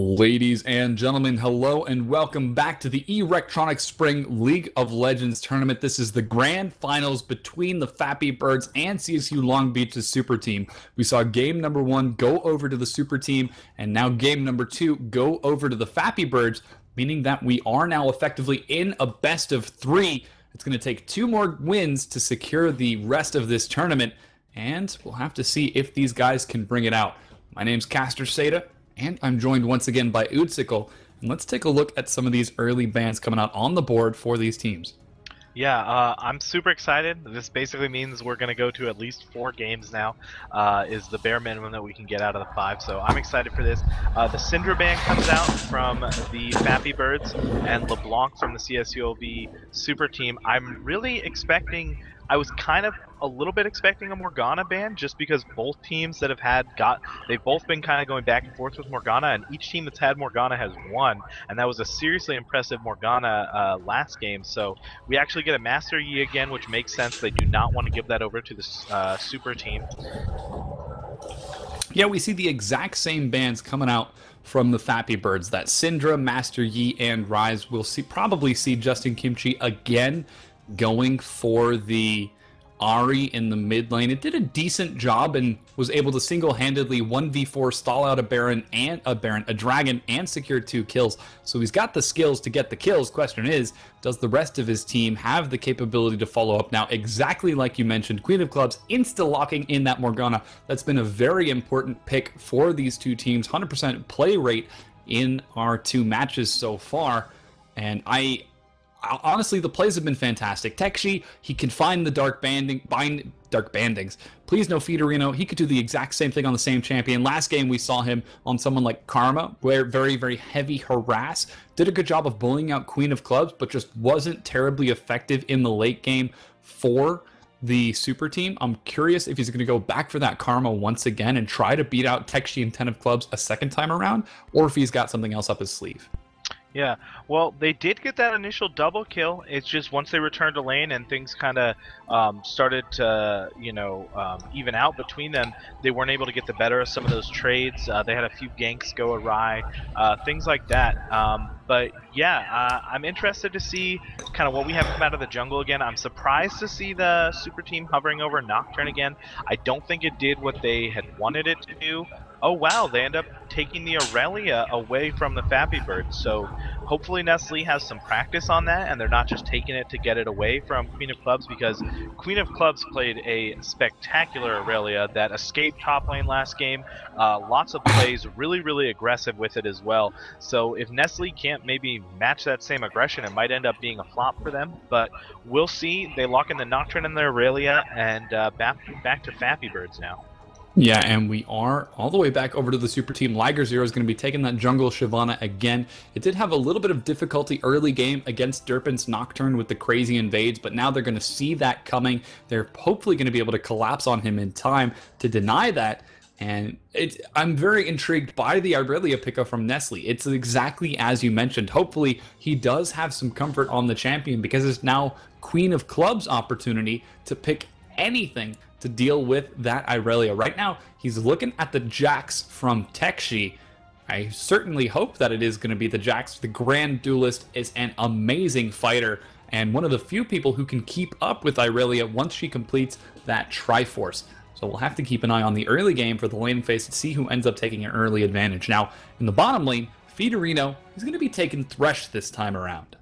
Ladies and gentlemen, hello and welcome back to the Erectronic Spring League of Legends tournament. This is the grand finals between the Fappy Birds and CSU Long Beach's super team. We saw game number one go over to the super team, and now game number two go over to the Fappy Birds, meaning that we are now effectively in a best of three. It's going to take two more wins to secure the rest of this tournament, and we'll have to see if these guys can bring it out. My name's Caster Seda and I'm joined once again by Oodsicle. And let's take a look at some of these early bans coming out on the board for these teams. Yeah, uh, I'm super excited. This basically means we're going to go to at least four games now, uh, is the bare minimum that we can get out of the five. So I'm excited for this. Uh, the Syndra ban comes out from the Fappy Birds and LeBlanc from the CSULB super team. I'm really expecting I was kind of a little bit expecting a Morgana ban just because both teams that have had got they've both been kind of going back and forth with Morgana, and each team that's had Morgana has won, and that was a seriously impressive Morgana uh, last game. So we actually get a Master Yi again, which makes sense. They do not want to give that over to the uh, Super team. Yeah, we see the exact same bands coming out from the Fappy Birds. That Syndra, Master Yi, and Ryze. We'll see probably see Justin Kimchi again going for the Ahri in the mid lane. It did a decent job and was able to single-handedly 1v4 stall out a Baron and a Baron, a Dragon, and secure two kills. So he's got the skills to get the kills. Question is, does the rest of his team have the capability to follow up? Now, exactly like you mentioned, Queen of Clubs insta-locking in that Morgana. That's been a very important pick for these two teams. 100% play rate in our two matches so far. And I honestly, the plays have been fantastic. Tekshi, he can find the dark banding, bind dark bandings. Please no Fiorino. He could do the exact same thing on the same champion. Last game we saw him on someone like Karma, where very very heavy harass. Did a good job of bullying out Queen of Clubs, but just wasn't terribly effective in the late game for the super team. I'm curious if he's going to go back for that karma once again and try to beat out Tekshi and 10 of clubs a second time around, or if he's got something else up his sleeve. Yeah, well, they did get that initial double kill. It's just once they returned to lane and things kind of um, started to, you know, um, even out between them, they weren't able to get the better of some of those trades. Uh, they had a few ganks go awry, uh, things like that. Um, but yeah, uh, I'm interested to see kind of what we have come out of the jungle again. I'm surprised to see the super team hovering over Nocturne again. I don't think it did what they had wanted it to do oh wow, they end up taking the Aurelia away from the Fappy Bird. So hopefully Nestle has some practice on that, and they're not just taking it to get it away from Queen of Clubs because Queen of Clubs played a spectacular Aurelia that escaped top lane last game. Uh, lots of plays, really, really aggressive with it as well. So if Nestle can't maybe match that same aggression, it might end up being a flop for them. But we'll see. They lock in the Nocturne and the Aurelia, and uh, back back to Fappy Birds now. Yeah, and we are all the way back over to the super team. Liger Zero is going to be taking that jungle Shyvana again. It did have a little bit of difficulty early game against Derpin's Nocturne with the crazy invades, but now they're going to see that coming. They're hopefully going to be able to collapse on him in time to deny that. And it, I'm very intrigued by the Aurelia pickup from Nestle. It's exactly as you mentioned. Hopefully, he does have some comfort on the champion because it's now Queen of Clubs opportunity to pick anything to deal with that Irelia. Right now, he's looking at the Jax from Tekshi. I certainly hope that it is going to be the Jax. The Grand Duelist is an amazing fighter and one of the few people who can keep up with Irelia once she completes that Triforce. So we'll have to keep an eye on the early game for the lane phase to see who ends up taking an early advantage. Now, in the bottom lane, Fiorino is going to be taking Thresh this time around.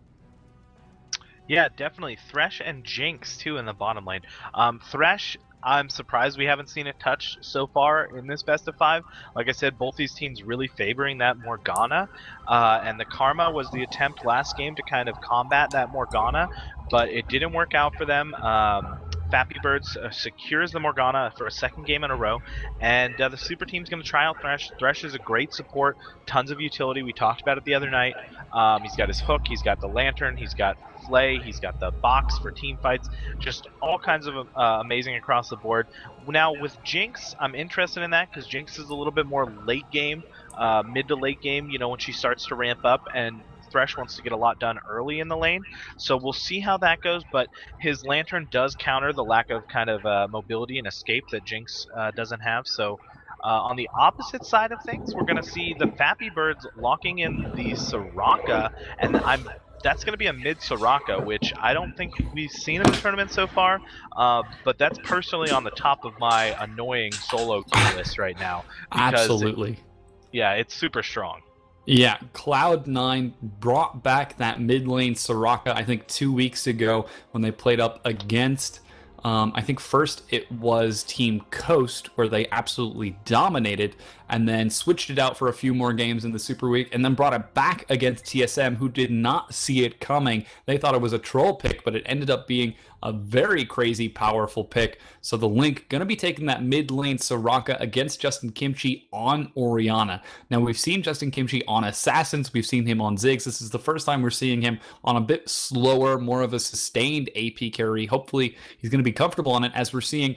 Yeah, definitely. Thresh and Jinx, too, in the bottom lane. Um, Thresh I'm surprised we haven't seen it touch so far in this best of five. Like I said, both these teams really favoring that Morgana, uh, and the Karma was the attempt last game to kind of combat that Morgana, but it didn't work out for them. Um, Fappy Birds uh, secures the Morgana for a second game in a row, and uh, the super team's going to try out Thresh. Thresh is a great support, tons of utility. We talked about it the other night. Um, he's got his hook, he's got the lantern, he's got Flay, he's got the box for team fights, just all kinds of uh, amazing across the board. Now with Jinx, I'm interested in that because Jinx is a little bit more late game, uh, mid to late game. You know when she starts to ramp up and Thresh wants to get a lot done early in the lane. So we'll see how that goes. But his Lantern does counter the lack of kind of uh, mobility and escape that Jinx uh, doesn't have. So uh, on the opposite side of things, we're going to see the Fappy Birds locking in the Soraka, and I'm that's going to be a mid Soraka, which I don't think we've seen in the tournament so far. Uh, but that's personally on the top of my annoying solo list right now. Absolutely. It, yeah, it's super strong. Yeah, Cloud9 brought back that mid lane Soraka, I think, two weeks ago when they played up against. Um, I think first it was Team Coast, where they absolutely dominated, and then switched it out for a few more games in the Super Week, and then brought it back against TSM, who did not see it coming. They thought it was a troll pick, but it ended up being a very crazy, powerful pick. So the Link going to be taking that mid lane Soraka against Justin Kimchi on Orianna. Now we've seen Justin Kimchi on Assassins, we've seen him on Ziggs. This is the first time we're seeing him on a bit slower, more of a sustained AP carry. Hopefully he's going to be comfortable on it as we're seeing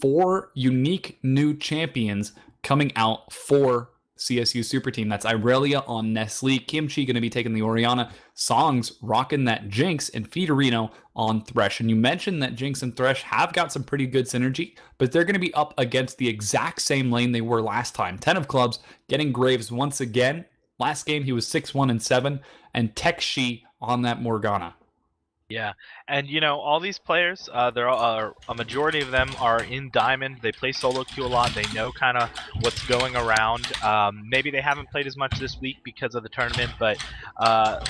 four unique new champions coming out for CSU Super Team. That's Irelia on Nestle, Kimchi going to be taking the Orianna, Songs rocking that Jinx, and Fiorino on Thresh. And you mentioned that Jinx and Thresh have got some pretty good synergy, but they're going to be up against the exact same lane they were last time. 10 of clubs getting Graves once again. Last game he was 6 1 and 7, and Tekshi on that Morgana. Yeah, and you know all these players, uh, there are a majority of them are in Diamond. They play solo queue a lot. They know kind of what's going around. Um, maybe they haven't played as much this week because of the tournament, but uh,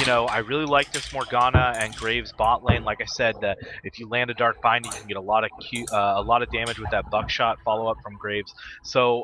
you know I really like this Morgana and Graves bot lane. Like I said, that if you land a Dark Bind, you can get a lot of Q, uh, a lot of damage with that Buckshot follow up from Graves. So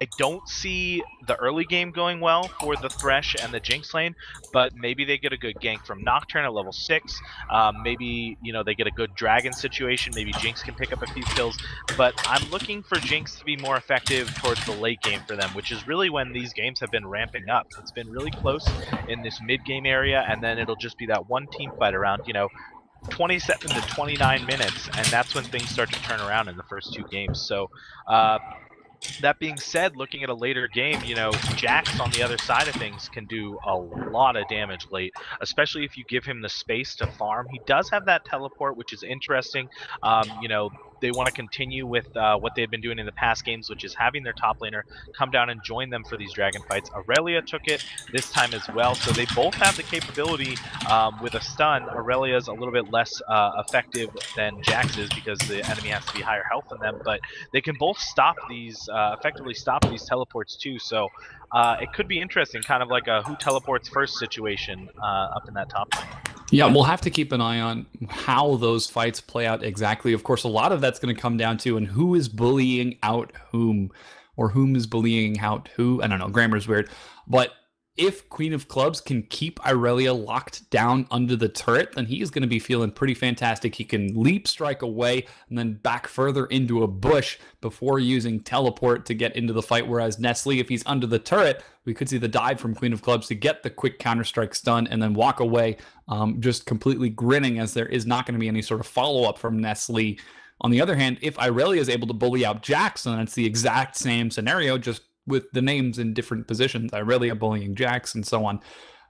I don't see the early game going well for the Thresh and the Jinx lane, but maybe they get a good gank from Nocturne at level 6. Um, maybe, you know, they get a good Dragon situation. Maybe Jinx can pick up a few kills. But I'm looking for Jinx to be more effective towards the late game for them, which is really when these games have been ramping up. It's been really close in this mid-game area, and then it'll just be that one team fight around, you know, 27 to 29 minutes, and that's when things start to turn around in the first two games. So, uh, that being said, looking at a later game, you know, Jax on the other side of things can do a lot of damage late, especially if you give him the space to farm. He does have that teleport, which is interesting. Um, you know, they want to continue with uh, what they've been doing in the past games, which is having their top laner come down and join them for these dragon fights. Aurelia took it this time as well, so they both have the capability um, with a stun. Aurelia's a little bit less uh, effective than Jax is because the enemy has to be higher health than them, but they can both stop these, uh, effectively stop these teleports too, so uh, it could be interesting, kind of like a who teleports first situation uh, up in that top lane. Yeah, we'll have to keep an eye on how those fights play out exactly. Of course, a lot of that's going to come down to and who is bullying out whom, or whom is bullying out who. I don't know, grammar's weird, but if Queen of Clubs can keep Irelia locked down under the turret, then he is going to be feeling pretty fantastic. He can leap strike away and then back further into a bush before using teleport to get into the fight. Whereas Nestle, if he's under the turret, we could see the dive from Queen of Clubs to get the quick counter strike stun and then walk away, um, just completely grinning as there is not going to be any sort of follow up from Nestle. On the other hand, if Irelia is able to bully out Jackson, it's the exact same scenario, just with the names in different positions. Irelia bullying Jax and so on.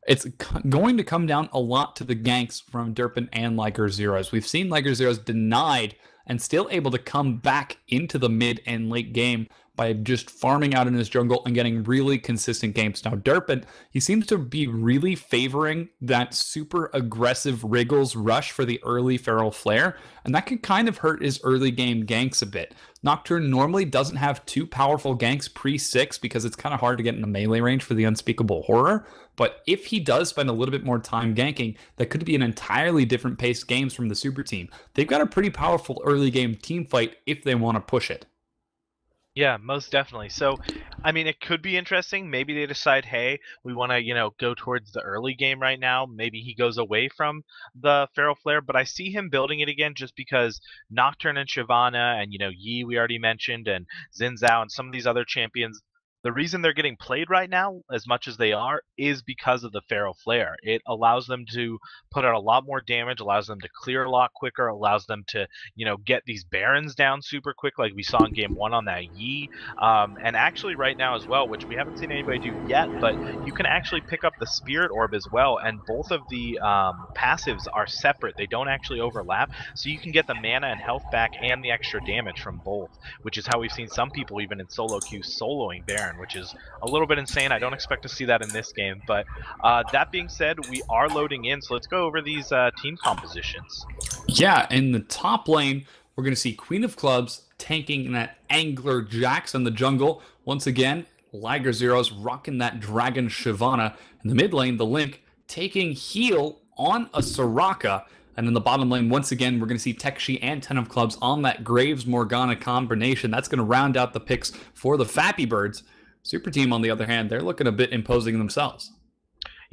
It's going to come down a lot to the ganks from Derpin and Liger Zeros. We've seen Liger Zeros denied and still able to come back into the mid and late game by just farming out in his jungle and getting really consistent games. Now, Derpin, he seems to be really favoring that super aggressive Wriggles rush for the early Feral Flare, and that can kind of hurt his early game ganks a bit. Nocturne normally doesn't have too powerful ganks pre six because it's kind of hard to get in the melee range for the unspeakable horror. But if he does spend a little bit more time ganking, that could be an entirely different pace games from the super team. They've got a pretty powerful early game team fight if they want to push it. Yeah, most definitely. So, I mean, it could be interesting. Maybe they decide, hey, we want to, you know, go towards the early game right now. Maybe he goes away from the Feral Flare, but I see him building it again just because Nocturne and Shyvana and, you know, Yi, we already mentioned, and Xin Zhao and some of these other champions, the reason they're getting played right now as much as they are is because of the Feral Flare. It allows them to put out a lot more damage, allows them to clear a lot quicker, allows them to, you know, get these Barons down super quick like we saw in game one on that Yi. Um, and actually right now as well, which we haven't seen anybody do yet, but you can actually pick up the Spirit Orb as well, and both of the um, passives are separate. They don't actually overlap, so you can get the mana and health back and the extra damage from both, which is how we've seen some people even in solo queue soloing Baron turn, which is a little bit insane. I don't expect to see that in this game. But uh, that being said, we are loading in, so let's go over these uh, team compositions. Yeah, in the top lane, we're going to see Queen of Clubs tanking that Angler Jax in the jungle. Once again, Liger Zeros rocking that Dragon Shyvana. In the mid lane, the Link taking heal on a Soraka. And in the bottom lane, once again, we're going to see Tekshi and Ten of Clubs on that Graves Morgana combination. That's going to round out the picks for the Fappy Birds. Super Team, on the other hand, they're looking a bit imposing themselves.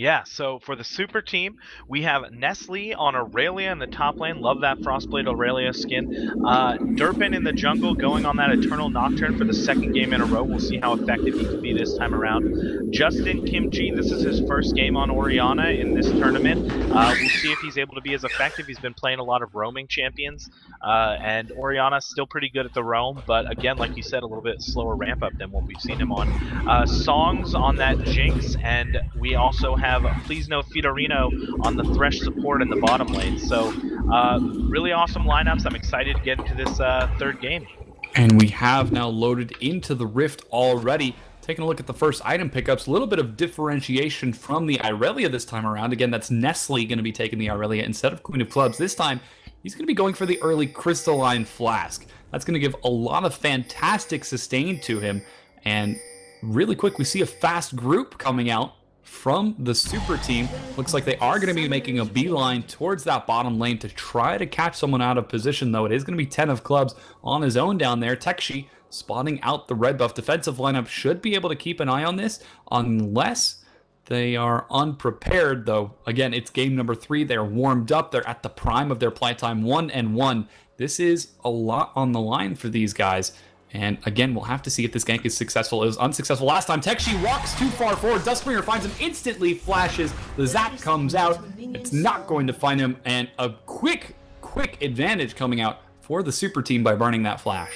Yeah, so for the super team, we have Nestle on Aurelia in the top lane. Love that Frostblade Aurelia skin. Uh, Derpin in the jungle going on that Eternal Nocturne for the second game in a row. We'll see how effective he can be this time around. Justin Kimchi, this is his first game on Orianna in this tournament. Uh, we'll see if he's able to be as effective. He's been playing a lot of roaming champions, uh, and Orianna's still pretty good at the roam, but again, like you said, a little bit slower ramp up than what we've seen him on. Uh, songs on that Jinx, and we also have have Please No Fiorino on the Thresh support in the bottom lane. So uh, really awesome lineups. I'm excited to get into this uh, third game. And we have now loaded into the Rift already. Taking a look at the first item pickups, a little bit of differentiation from the Irelia this time around. Again, that's Nestle going to be taking the Irelia instead of Queen of Clubs. This time, he's going to be going for the early Crystalline Flask. That's going to give a lot of fantastic sustain to him. And really quick, we see a fast group coming out from the super team. Looks like they are going to be making a beeline towards that bottom lane to try to catch someone out of position, though. It is going to be 10 of clubs on his own down there. Tekshi spotting out the red buff. Defensive lineup should be able to keep an eye on this unless they are unprepared, though. Again, it's game number three. They're warmed up. They're at the prime of their playtime, one and one. This is a lot on the line for these guys. And again, we'll have to see if this gank is successful. It was unsuccessful last time. Tekshi walks too far forward. Dustbringer finds him, instantly flashes. The zap comes out. It's not going to find him. And a quick, quick advantage coming out for the super team by burning that flash.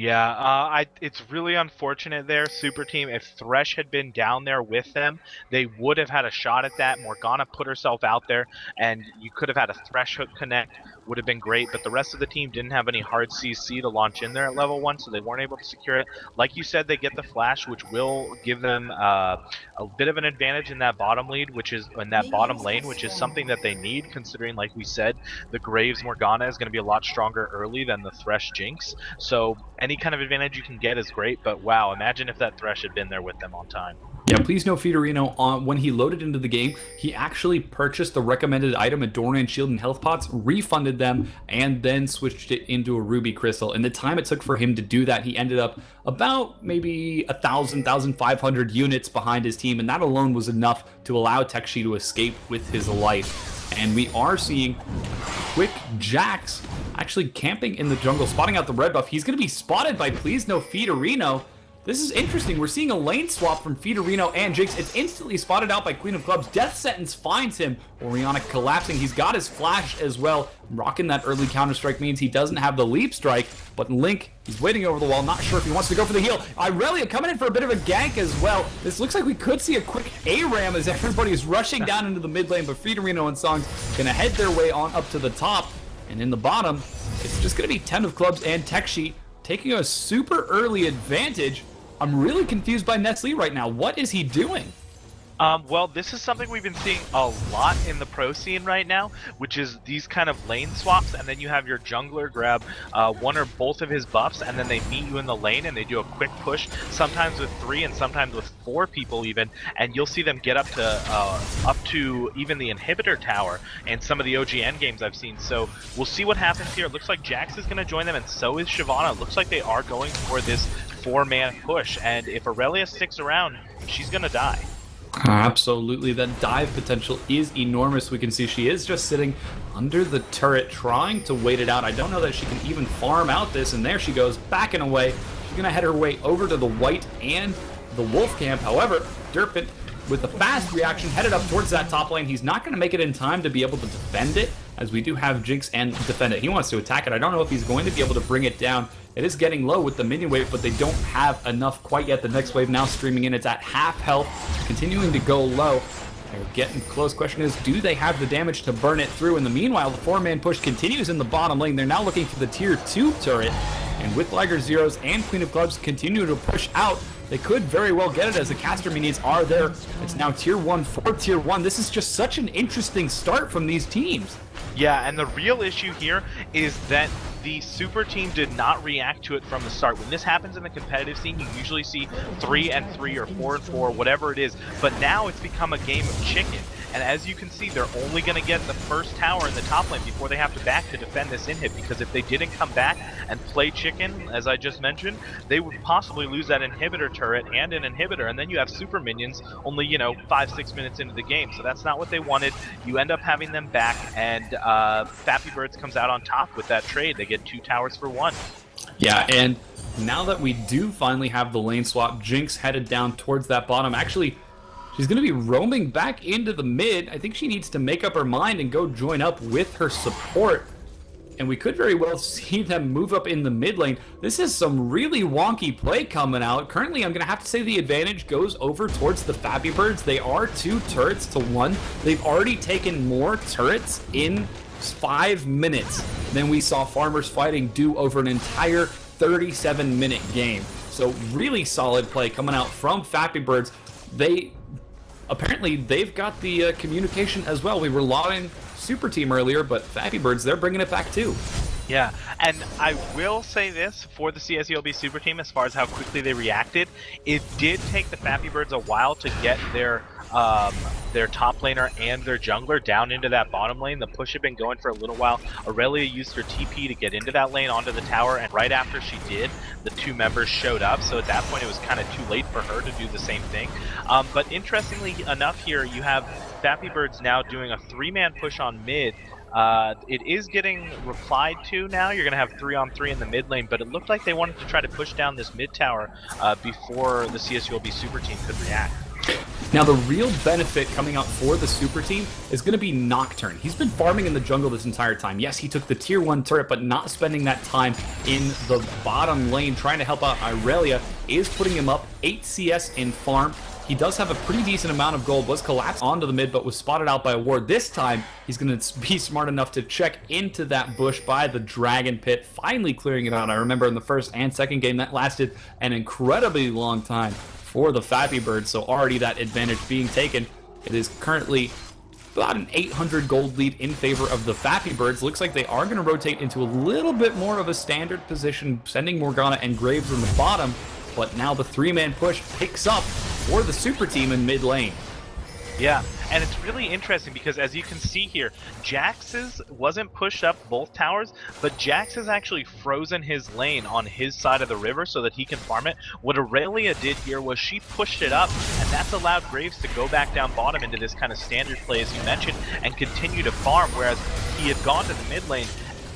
Yeah, uh, I, it's really unfortunate there, Super Team. If Thresh had been down there with them, they would have had a shot at that. Morgana put herself out there, and you could have had a Thresh hook connect would have been great, but the rest of the team didn't have any hard CC to launch in there at level 1, so they weren't able to secure it. Like you said, they get the flash, which will give them uh, a bit of an advantage in that bottom lead, which is in that bottom lane, which is something that they need, considering, like we said, the Graves Morgana is going to be a lot stronger early than the Thresh Jinx. So any kind of advantage you can get is great, but wow, imagine if that Thresh had been there with them on time. Yeah, please no Fiorino, on, when he loaded into the game, he actually purchased the recommended item, a Doran's Shield and Health Pots, refunded them, and then switched it into a Ruby Crystal. And the time it took for him to do that, he ended up about maybe a thousand, thousand five hundred units behind his team, and that alone was enough to allow Tekshi to escape with his life. And we are seeing quick Jax actually camping in the jungle, spotting out the red buff. He's going to be spotted by Please No Fiorino. This is interesting. We're seeing a lane swap from Fiorino and Jinx. It's instantly spotted out by Queen of Clubs. Death Sentence finds him. Orianna collapsing. He's got his flash as well. Rocking that early Counter-Strike means he doesn't have the Leap Strike, but Link, he's waiting over the wall. Not sure if he wants to go for the heal. Irelia coming in for a bit of a gank as well. This looks like we could see a quick ARAM as everybody is rushing down into the mid lane, but Fiorino and Songs gonna head their way on up to the top. And in the bottom, it's just gonna be 10 of Clubs and Tekshi taking a super early advantage. I'm really confused by Nestle right now. What is he doing? Um, well, this is something we've been seeing a lot in the pro scene right now, which is these kind of lane swaps, and then you have your jungler grab uh, one or both of his buffs, and then they meet you in the lane, and they do a quick push, sometimes with three and sometimes with four people even, and you'll see them get up to uh, up to even the inhibitor tower and some of the OGN games I've seen. So we'll see what happens here. It looks like Jax is going to join them, and so is Shyvana. It looks like they are going for this four-man push, and if Aurelia sticks around, she's going to die. Absolutely, that dive potential is enormous. We can see she is just sitting under the turret trying to wait it out. I don't know that she can even farm out this, and there she goes, backing away. She's going to head her way over to the white and the wolf camp. However, Derpin, with a fast reaction, headed up towards that top lane. He's not going to make it in time to be able to defend it, as we do have Jinx and defend it. He wants to attack it. I don't know if he's going to be able to bring it down. It is getting low with the minion wave, but they don't have enough quite yet. The next wave now streaming in. It's at half health, continuing to go low. They're getting close. Question is, do they have the damage to burn it through? In the meanwhile, the four-man push continues in the bottom lane. They're now looking for the tier 2 turret. And with Liger Zeros and Queen of Clubs continue to push out, they could very well get it as the caster minis are there. It's now tier 1 for tier 1. This is just such an interesting start from these teams. Yeah, and the real issue here is that the super team did not react to it from the start. When this happens in the competitive scene, you usually see three and three or four and four, whatever it is. But now it's become a game of chicken. And as you can see, they're only going to get the first tower in the top lane before they have to back to defend this inhib. Because if they didn't come back and play chicken, as I just mentioned, they would possibly lose that inhibitor turret and an inhibitor. And then you have super minions only, you know, five, six minutes into the game. So that's not what they wanted. You end up having them back, and uh, Fappy Birds comes out on top with that trade. They get two towers for one. Yeah, and now that we do finally have the lane swap, Jinx headed down towards that bottom. Actually, she's going to be roaming back into the mid. I think she needs to make up her mind and go join up with her support. And we could very well see them move up in the mid lane. This is some really wonky play coming out. Currently, I'm going to have to say the advantage goes over towards the Fappy Birds. They are two turrets to one. They've already taken more turrets in five minutes than we saw Farmers Fighting do over an entire 37 minute game. So really solid play coming out from Fappy Birds. They apparently they've got the uh, communication as well. We were lauding Super Team earlier, but Fappy Birds they're bringing it back too. Yeah, and I will say this for the CSULB Super Team as far as how quickly they reacted. It did take the Fappy Birds a while to get their um, their top laner and their jungler down into that bottom lane. The push had been going for a little while. Aurelia used her TP to get into that lane onto the tower, and right after she did, the two members showed up. So at that point, it was kind of too late for her to do the same thing. Um, but interestingly enough, here you have Fappy Birds now doing a three-man push on mid. Uh, it is getting replied to now. You're going to have three on three in the mid lane, but it looked like they wanted to try to push down this mid tower uh, before the CSULB super team could react. Now, the real benefit coming out for the super team is going to be Nocturne. He's been farming in the jungle this entire time. Yes, he took the tier 1 turret, but not spending that time in the bottom lane trying to help out Irelia is putting him up 8 CS in farm. He does have a pretty decent amount of gold, was collapsed onto the mid, but was spotted out by a ward. This time, he's going to be smart enough to check into that bush by the Dragon Pit, finally clearing it out. I remember in the first and second game, that lasted an incredibly long time for the Fappy Birds, so already that advantage being taken. It is currently about an 800 gold lead in favor of the Fappy Birds. Looks like they are going to rotate into a little bit more of a standard position, sending Morgana and Graves in the bottom, but now the three-man push picks up for the super team in mid lane. Yeah, and it's really interesting because as you can see here, Jax's wasn't pushed up both towers, but Jax has actually frozen his lane on his side of the river so that he can farm it. What Aurelia did here was she pushed it up, and that's allowed Graves to go back down bottom into this kind of standard play as you mentioned, and continue to farm, whereas he had gone to the mid lane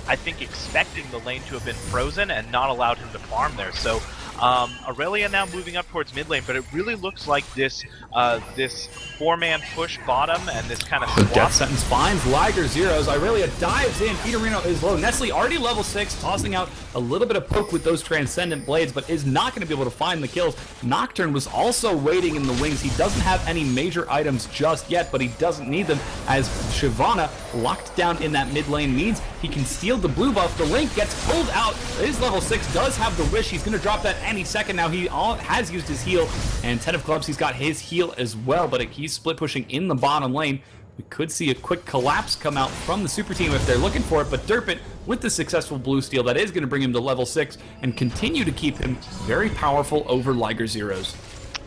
I think expecting the lane to have been frozen and not allowed him to farm there. So um, Aurelia now moving up towards mid lane, but it really looks like this uh, this four-man push bottom and this kind of swap. Death sentence finds Liger zeros. Irelia dives in. Fiorino is low. Nestle already level six, tossing out a little bit of poke with those transcendent blades, but is not going to be able to find the kills. Nocturne was also waiting in the wings. He doesn't have any major items just yet, but he doesn't need them as Shyvana locked down in that mid lane means he can steal the blue buff. The Link gets pulled out. His level 6 does have the wish. He's going to drop that any second now. He all, has used his heal, and 10 of clubs, he's got his heal as well, but he's split pushing in the bottom lane. We could see a quick collapse come out from the super team if they're looking for it, but Derpin, with the successful blue steal, that is going to bring him to level 6 and continue to keep him very powerful over Liger Zeros.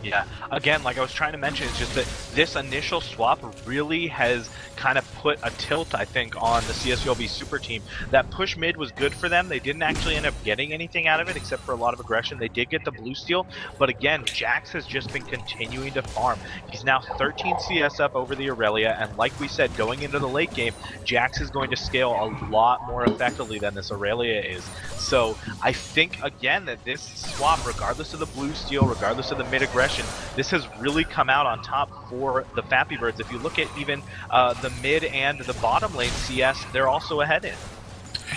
Yeah, again, like I was trying to mention, it's just that this initial swap really has kind of put a tilt, I think, on the CSULB super team. That push mid was good for them. They didn't actually end up getting anything out of it except for a lot of aggression. They did get the blue steal, but again, Jax has just been continuing to farm. He's now 13 CS up over the Aurelia, and like we said, going into the late game, Jax is going to scale a lot more effectively than this Aurelia is. So I think, again, that this swap, regardless of the blue steal, regardless of the mid aggression, this has really come out on top for the Fappy Birds. If you look at even uh, the mid and the bottom lane CS, they're also ahead in.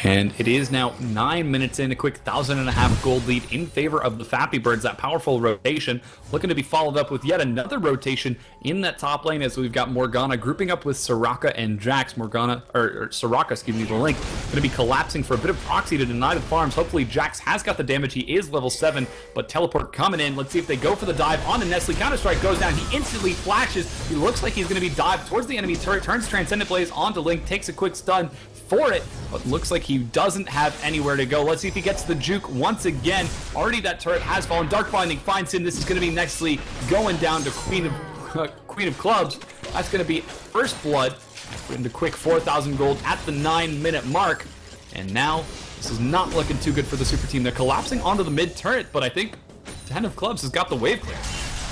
And it is now nine minutes in, a quick thousand and a half gold lead in favor of the Fappy Birds. That powerful rotation looking to be followed up with yet another rotation in that top lane as we've got Morgana grouping up with Soraka and Jax. Morgana, or, or Soraka, excuse me, the link, going to be collapsing for a bit of proxy to deny the farms. Hopefully Jax has got the damage. He is level 7, but Teleport coming in. Let's see if they go for the dive on the Nestle. Counter-Strike goes down. He instantly flashes. He looks like he's going to be dived towards the enemy turret, turns Transcendent Blades onto Link, takes a quick stun, for it, but looks like he doesn't have anywhere to go. Let's see if he gets the juke once again. Already that turret has fallen. Dark Binding finds him. This is going to be Nestle going down to Queen of uh, Queen of Clubs. That's going to be first blood into quick 4,000 gold at the nine minute mark. And now this is not looking too good for the super team. They're collapsing onto the mid turret, but I think 10 of clubs has got the wave clear.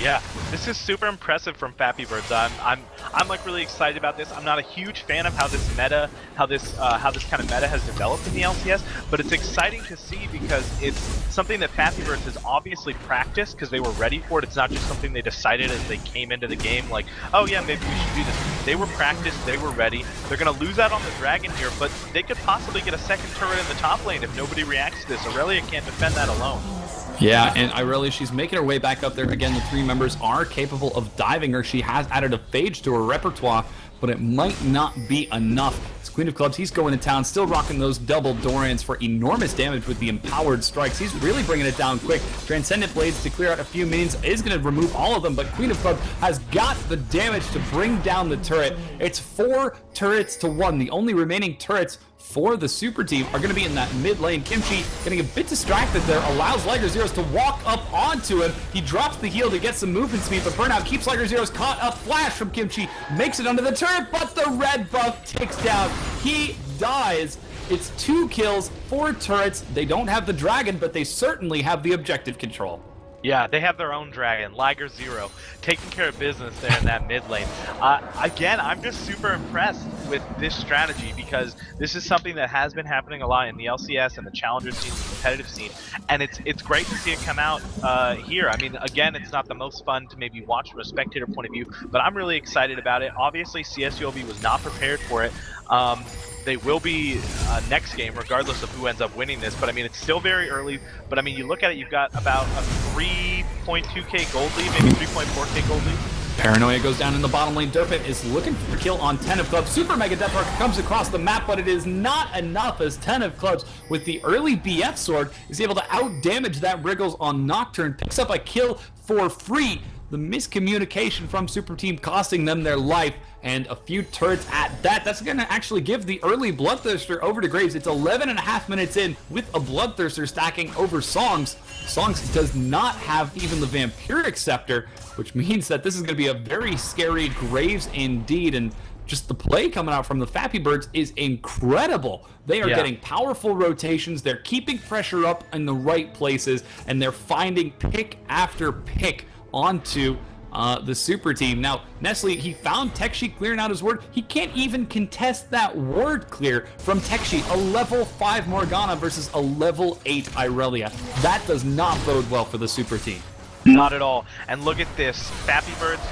Yeah, this is super impressive from Fappy Birds. I'm, I'm, I'm like really excited about this. I'm not a huge fan of how this meta, how this, uh, how this kind of meta has developed in the LCS, but it's exciting to see because it's something that Fappy Birds has obviously practiced because they were ready for it. It's not just something they decided as they came into the game, like, oh yeah, maybe we should do this. They were practiced, they were ready. They're gonna lose out on the dragon here, but they could possibly get a second turret in the top lane if nobody reacts to this. Aurelia can't defend that alone. Yeah, and Irelia, she's making her way back up there. Again, the three members are capable of diving her. She has added a phage to her repertoire, but it might not be enough. It's Queen of Clubs, he's going to town, still rocking those double Doran's for enormous damage with the empowered strikes. He's really bringing it down quick. Transcendent Blades to clear out a few minions is going to remove all of them, but Queen of Clubs has got the damage to bring down the turret. It's four turrets to one. The only remaining turrets for the super team are going to be in that mid lane. Kimchi getting a bit distracted there, allows Liger Zeros to walk up onto him. He drops the heal to get some movement speed, but Burnout keeps Liger Zeros caught. A flash from Kimchi makes it under the turret, but the red buff takes down. He dies. It's two kills, four turrets. They don't have the dragon, but they certainly have the objective control. Yeah, they have their own dragon, Liger Zero, taking care of business there in that mid lane. Uh, again, I'm just super impressed with this strategy because this is something that has been happening a lot in the LCS and the challenger scene, the competitive scene, and it's it's great to see it come out uh, here. I mean, again, it's not the most fun to maybe watch from a spectator point of view, but I'm really excited about it. Obviously, CSULB was not prepared for it. Um, they will be uh, next game, regardless of who ends up winning this. But I mean, it's still very early. But I mean, you look at it, you've got about a 3.2k gold lead, maybe 3.4k gold lead. Paranoia goes down in the bottom lane. Derpin is looking for a kill on 10 of clubs. Super Mega Death Arc comes across the map, but it is not enough as 10 of clubs with the early BF sword is able to out damage that Wriggles on Nocturne. Picks up a kill for free the miscommunication from Super Team costing them their life and a few turrets at that. That's going to actually give the early Bloodthirster over to Graves. It's 11 and a half minutes in with a Bloodthirster stacking over Songs. Songs does not have even the Vampiric Scepter, which means that this is going to be a very scary Graves indeed. And just the play coming out from the Fappy Birds is incredible. They are yeah. getting powerful rotations. They're keeping pressure up in the right places, and they're finding pick after pick onto uh, the super team. Now, Nestle, he found Tekshi clearing out his ward. He can't even contest that ward clear from Tekshi. A level 5 Morgana versus a level 8 Irelia. That does not bode well for the super team. Not at all. And look at this. Fappy Birds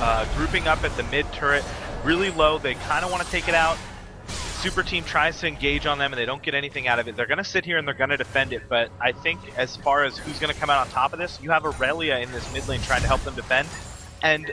uh, grouping up at the mid turret. Really low. They kind of want to take it out super team tries to engage on them and they don't get anything out of it, they're going to sit here and they're going to defend it. But I think as far as who's going to come out on top of this, you have Aurelia in this mid lane trying to help them defend. And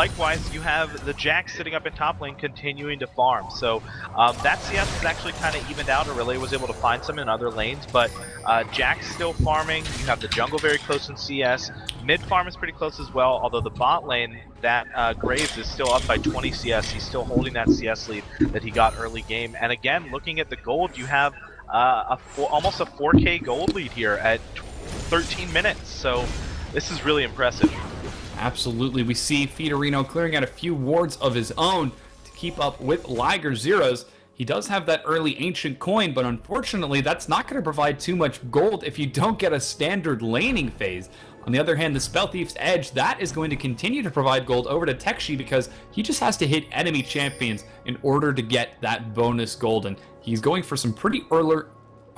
likewise, you have the Jax sitting up in top lane continuing to farm. So um, that CS is actually kind of evened out. Aurelia was able to find some in other lanes, but uh, Jax still farming. You have the jungle very close in CS. Mid farm is pretty close as well, although the bot lane, that uh, Graves is still up by 20 CS. He's still holding that CS lead that he got early game. And again, looking at the gold, you have uh, a four, almost a 4k gold lead here at 13 minutes. So this is really impressive. Absolutely. We see Fiorino clearing out a few wards of his own to keep up with Liger Zeros. He does have that early ancient coin, but unfortunately, that's not going to provide too much gold if you don't get a standard laning phase. On the other hand, the Spell Thief's Edge, that is going to continue to provide gold over to Tekshi because he just has to hit enemy champions in order to get that bonus gold. And he's going for some pretty early,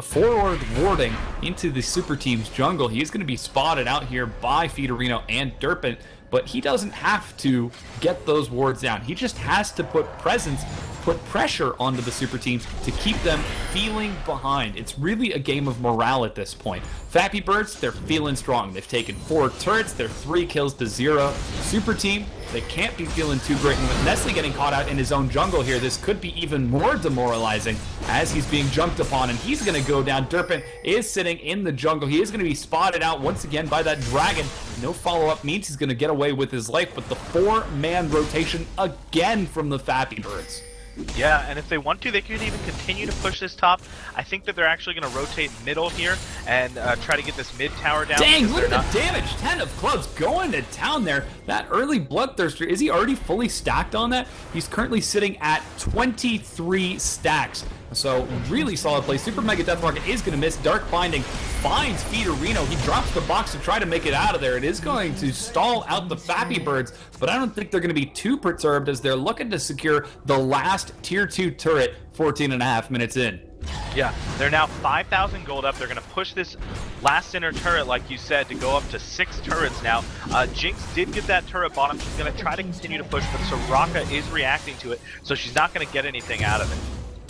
forward warding into the super team's jungle. He is going to be spotted out here by Fiorino and Derpent, but he doesn't have to get those wards down. He just has to put presence, put pressure onto the super teams to keep them feeling behind. It's really a game of morale at this point. Fappy Birds, they're feeling strong. They've taken four turrets, they're three kills to zero. Super team, they can't be feeling too great. And with Nestle getting caught out in his own jungle here, this could be even more demoralizing as he's being jumped upon. And he's going to go down. Derpin is sitting in the jungle. He is going to be spotted out once again by that dragon. No follow-up means he's going to get away with his life. But the four-man rotation again from the Fappy Birds. Yeah, and if they want to, they could even continue to push this top. I think that they're actually going to rotate middle here and uh, try to get this mid tower down. Dang, look at the damage. 10 of clubs going to town there. That early Bloodthirster, is he already fully stacked on that? He's currently sitting at 23 stacks. So really solid play. Super Mega Death Rocket is going to miss. Dark Binding finds Feederino. He drops the box to try to make it out of there. It is going to stall out the Fappy Birds, but I don't think they're going to be too perturbed as they're looking to secure the last Tier 2 turret 14 and a half minutes in. Yeah, they're now 5,000 gold up. They're going to push this last center turret, like you said, to go up to six turrets now. Uh, Jinx did get that turret bottom. She's going to try to continue to push, but Soraka is reacting to it, so she's not going to get anything out of it.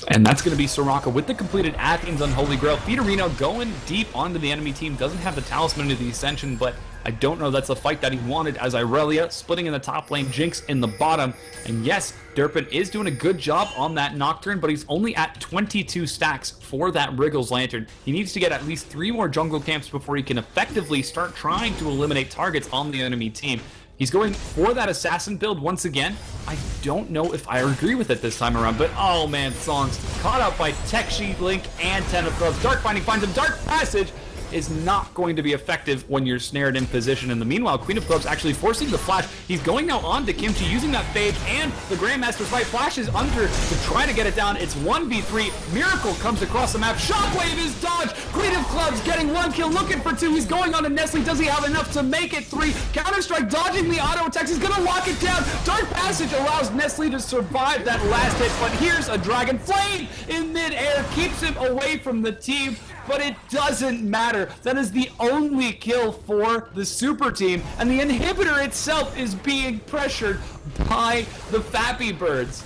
And that's going to be Soraka with the completed Athene's Unholy Grail. Feederino going deep onto the enemy team. Doesn't have the Talisman of the Ascension, but I don't know that's a fight that he wanted as Irelia splitting in the top lane, Jinx in the bottom. And yes, Derpin is doing a good job on that Nocturne, but he's only at 22 stacks for that Wriggles Lantern. He needs to get at least three more jungle camps before he can effectively start trying to eliminate targets on the enemy team. He's going for that assassin build once again. I don't know if I agree with it this time around, but oh man, Songs caught out by Tekshi, Link, and Ten of Clubs. Dark Binding finds him. Dark Passage is not going to be effective when you're snared in position. In the meanwhile, Queen of Clubs actually forcing the flash. He's going now on to Kimchi using that phage and the Grandmaster's fight flashes under to try to get it down. It's 1v3. Miracle comes across the map. Shockwave is dodged. Queen of Clubs getting one kill, looking for two. He's going on to Nestle. Does he have enough to make it three? Counter-Strike dodging the auto attacks. He's going to lock it down. Dark Passage allows Nestle to survive that last hit, but here's a Dragon Flame in midair. Keeps him away from the team but it doesn't matter. That is the only kill for the super team, and the inhibitor itself is being pressured by the Fappy Birds.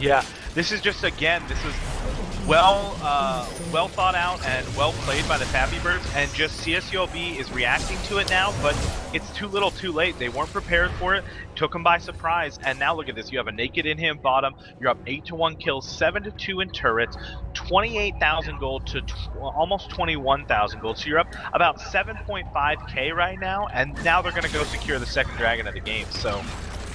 Yeah, this is just again, this is well, uh, well thought out and well played by the Fappy Birds, and just CSULB is reacting to it now, but it's too little too late. They weren't prepared for it, took them by surprise, and now look at this. You have a naked in him bottom, you're up 8 to 1 kills, 7 to 2 in turrets, 28,000 gold to almost 21,000 gold. So you're up about 7.5k right now, and now they're going to go secure the second dragon of the game. So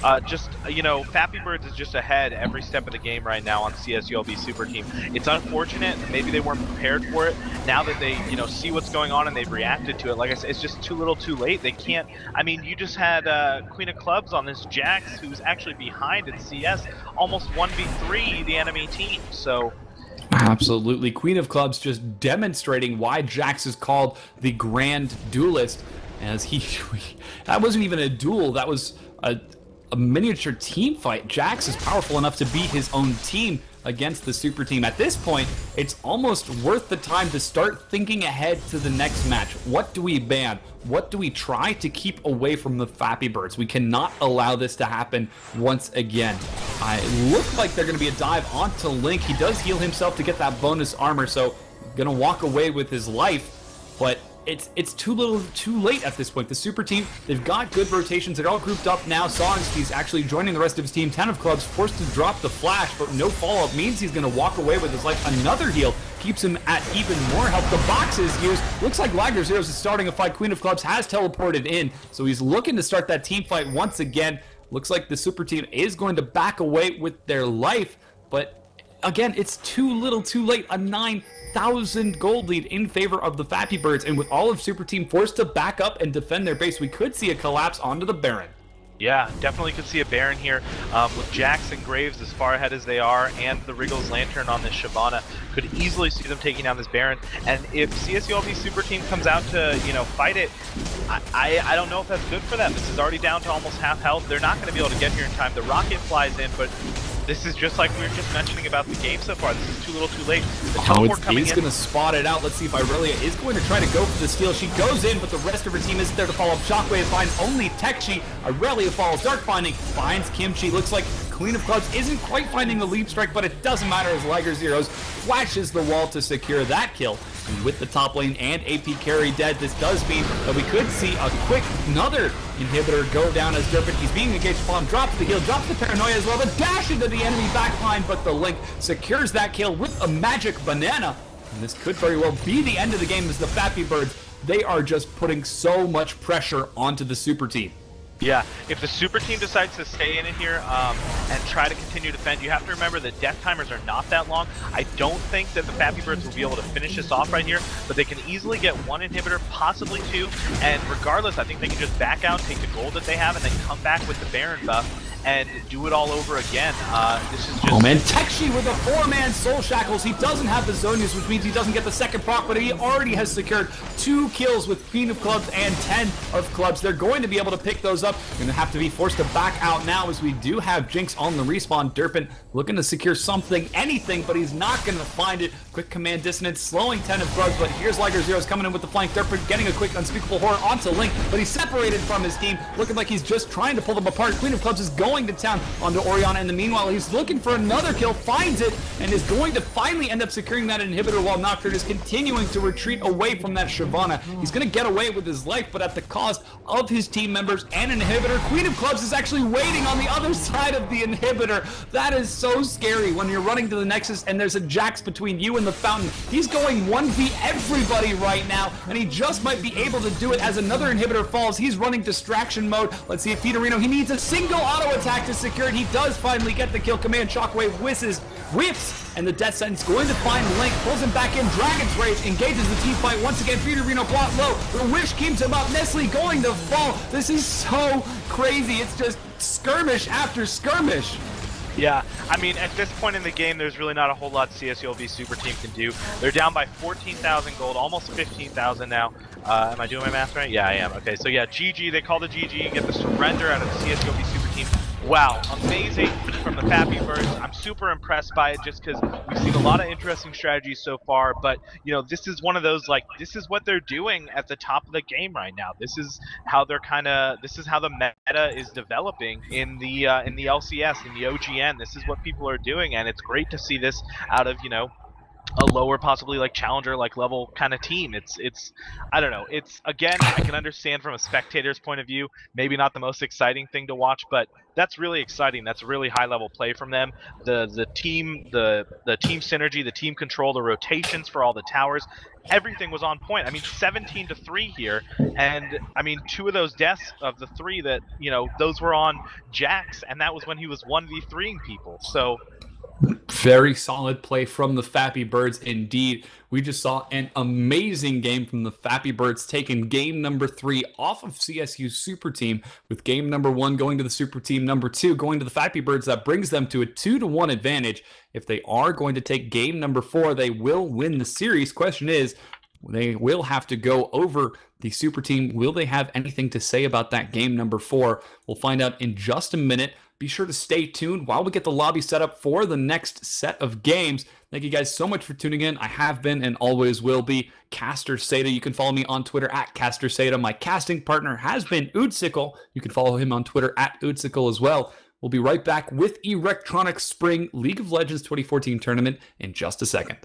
uh, just, you know, Fappy Birds is just ahead every step of the game right now on CSULB Super Team. It's unfortunate. Maybe they weren't prepared for it. Now that they, you know, see what's going on and they've reacted to it, like I said, it's just too little too late. They can't, I mean, you just had uh, Queen of Clubs on this Jax who's actually behind in CS, almost 1v3 the enemy team. So, Absolutely. Queen of Clubs just demonstrating why Jax is called the Grand Duelist. As he, that wasn't even a duel, that was a, a miniature team fight. Jax is powerful enough to beat his own team against the super team. At this point, it's almost worth the time to start thinking ahead to the next match. What do we ban? What do we try to keep away from the Fappy Birds? We cannot allow this to happen once again. I look like they're going to be a dive onto Link. He does heal himself to get that bonus armor, so going to walk away with his life, but it's it's too little too late at this point. The super team, they've got good rotations. They're all grouped up now. He's actually joining the rest of his team. Ten of clubs forced to drop the flash, but no follow-up means he's going to walk away with his life. Another heal keeps him at even more health. The box is used. Looks like Wagner Zeros is starting a fight. Queen of clubs has teleported in, so he's looking to start that team fight once again. Looks like the super team is going to back away with their life, but again, it's too little too late. A 9,000 gold lead in favor of the Fappy Birds, and with all of Super Team forced to back up and defend their base, we could see a collapse onto the Baron. Yeah, definitely could see a Baron here um, with Jax and Graves as far ahead as they are, and the Wriggles Lantern on this Shyvana. Could easily see them taking down this Baron. And if CSULB Super Team comes out to, you know, fight it, I, I, I don't know if that's good for them. This is already down to almost half health. They're not going to be able to get here in time. The rocket flies in, but this is just like we were just mentioning about the game so far. This is too little too late. The oh, it's, he's going to spot it out. Let's see if Irelia is going to try to go for the steal. She goes in, but the rest of her team isn't there to follow up. Shockwave finds only Tekshi. Irelia follows Dark Binding finds Kimchi. Looks like Queen of Clubs isn't quite finding the leap strike, but it doesn't matter as Liger Zeros flashes the wall to secure that kill. With the top lane and AP carry dead, this does mean that we could see a quick another inhibitor go down as Derpin. He's being engaged upon, drops the heal, drops the paranoia as well, the dash into the enemy backline, but the Link secures that kill with a magic banana. And this could very well be the end of the game as the Fappy Birds, they are just putting so much pressure onto the super team. Yeah, if the super team decides to stay in it here um, and try to continue to defend, you have to remember that death timers are not that long. I don't think that the Fappy Birds will be able to finish this off right here, but they can easily get one inhibitor, possibly two, and regardless, I think they can just back out, take the gold that they have, and then come back with the Baron buff and do it all over again. Uh, this is just... Oh man, Tekshi with a four-man Soul Shackles. He doesn't have the Zhonya's, which means he doesn't get the second proc, but he already has secured two kills with Queen of Clubs and 10 of Clubs. They're going to be able to pick those up. Going to have to be forced to back out now as we do have Jinx on the respawn. Derpin looking to secure something, anything, but he's not going to find it. Quick command dissonance, slowing 10 of Clubs, but here's Liger Zero's coming in with the flank. Derpin getting a quick unspeakable horror onto Link, but he's separated from his team, looking like he's just trying to pull them apart. Queen of Clubs is going going to town onto Orianna. In the meanwhile, he's looking for another kill, finds it, and is going to finally end up securing that inhibitor while Nocturne is continuing to retreat away from that Shyvana. He's going to get away with his life, but at the cost of his team members and inhibitor. Queen of Clubs is actually waiting on the other side of the inhibitor. That is so scary when you're running to the Nexus and there's a Jax between you and the Fountain. He's going 1v everybody right now, and he just might be able to do it as another inhibitor falls. He's running distraction mode. Let's see if Fiorino, he needs a single auto attack attack is secured. He does finally get the kill. Command Shockwave whizzes, whips, and the Death Sentence going to find Link. Pulls him back in. Dragon's Rage engages the team fight once again. Fiorino brought low. The Wish keeps him up. Nestle going to fall. This is so crazy. It's just skirmish after skirmish. Yeah, I mean, at this point in the game, there's really not a whole lot CSULB Super Team can do. They're down by 14,000 gold, almost 15,000 now. Uh, am I doing my math right? Yeah, I am. Okay, so yeah, GG, they call the GG, get the surrender out of the CSULB Super Team. Wow, amazing from the Birds. I'm super impressed by it just because we've seen a lot of interesting strategies so far. But you know, this is one of those like this is what they're doing at the top of the game right now. This is how they're kind of this is how the meta is developing in the uh, in the LCS in the OGN. This is what people are doing, and it's great to see this out of you know a lower possibly like challenger like level kind of team it's it's i don't know it's again i can understand from a spectator's point of view maybe not the most exciting thing to watch but that's really exciting. That's really high level play from them. The the team the the team synergy the team control the rotations for all the towers everything was on point. I mean 17 to 3 here. And i mean two of those deaths of the three that you know those were on jax and that was when he was 1v3ing people. So very solid play from the Fappy Birds indeed. We just saw an amazing game from the Fappy Birds taking game number three off of CSU Super Team, with game number one going to the Super Team, number two going to the Fappy Birds. That brings them to a two to one advantage. If they are going to take game number four, they will win the series. Question is, they will have to go over the super team. Will they have anything to say about that game number four? We'll find out in just a minute. Be sure to stay tuned while we get the lobby set up for the next set of games. Thank you guys so much for tuning in. I have been and always will be Caster Seda. You can follow me on Twitter at Caster Seda. My casting partner has been Oodsicle. You can follow him on Twitter at Oodsicle as well. We'll be right back with Erectronic Spring League of Legends 2014 tournament in just a second.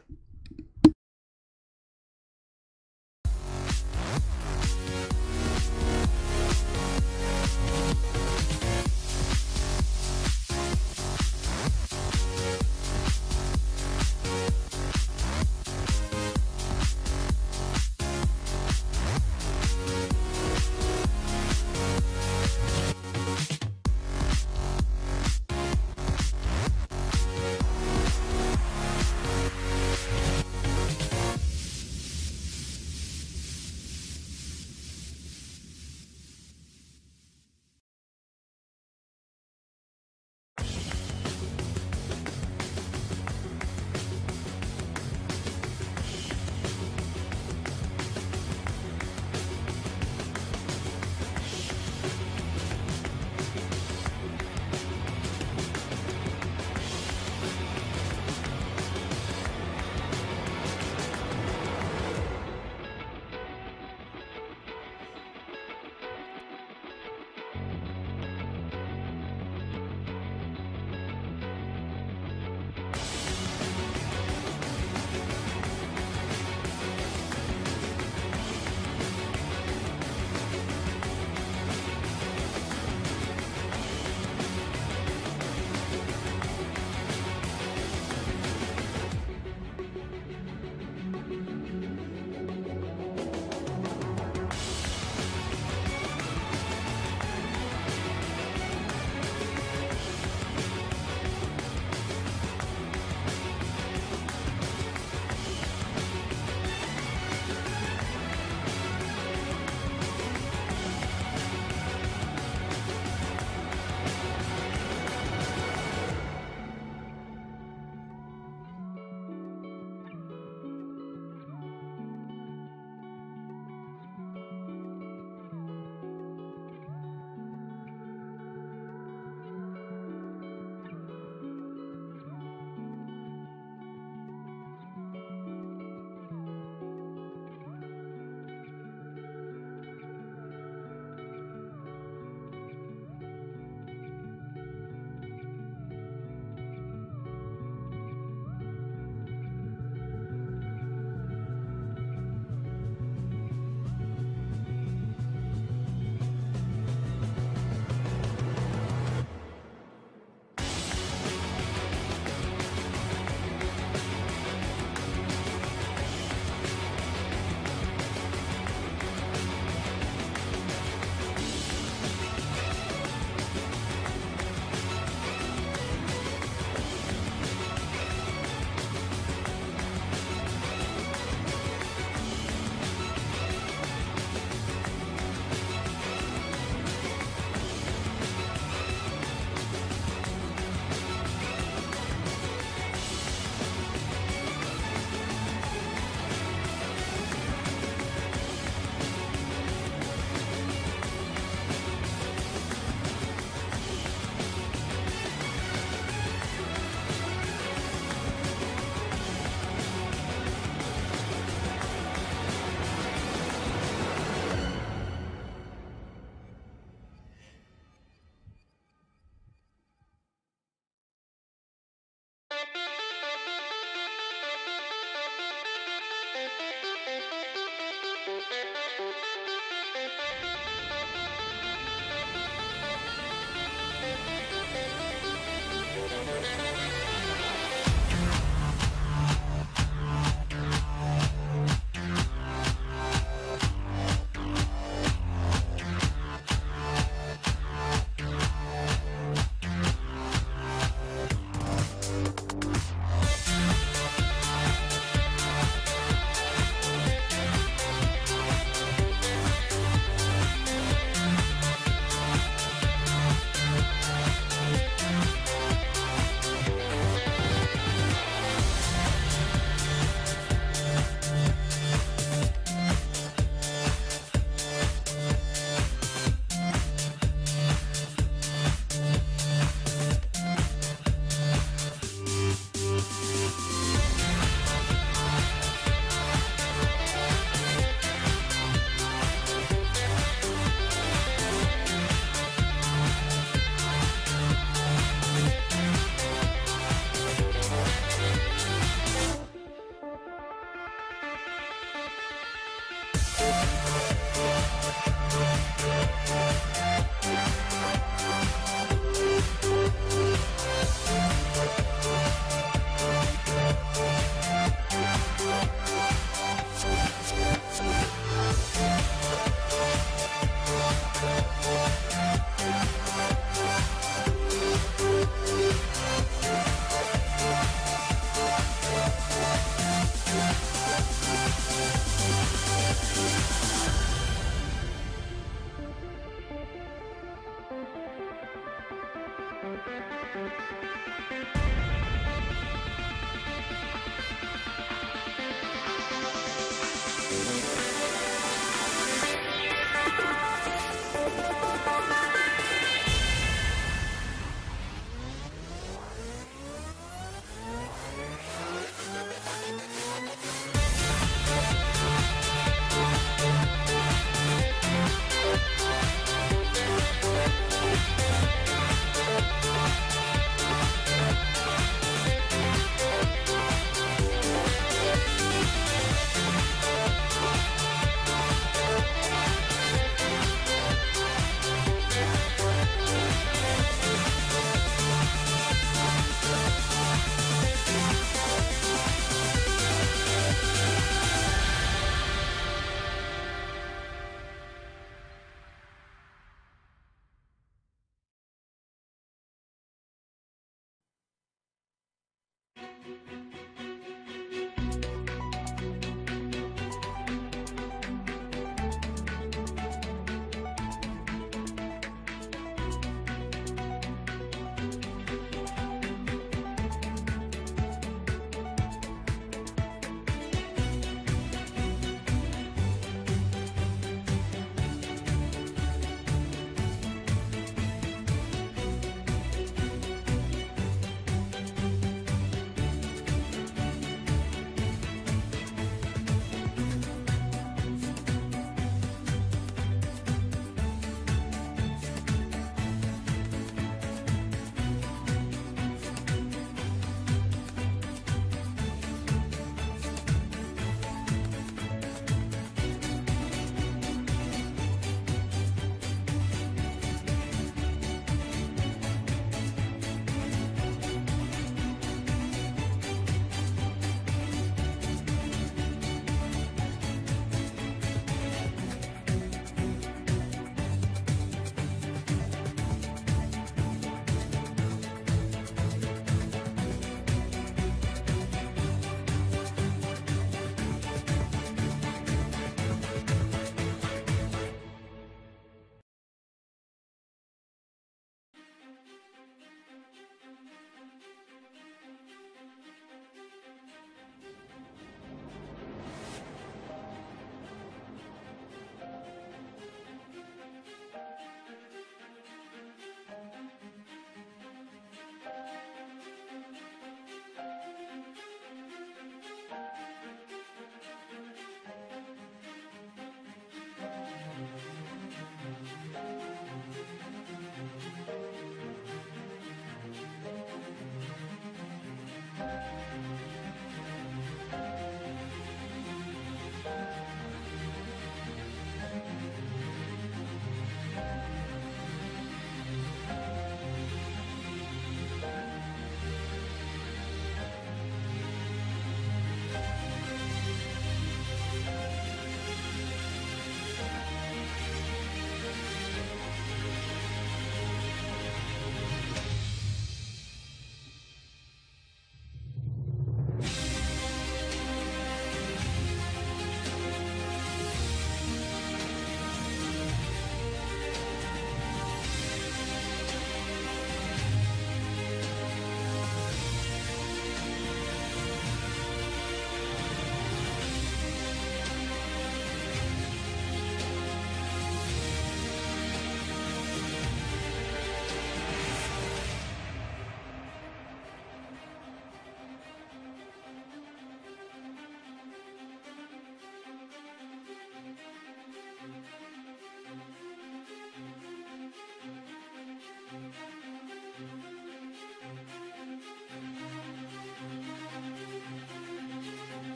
Bye.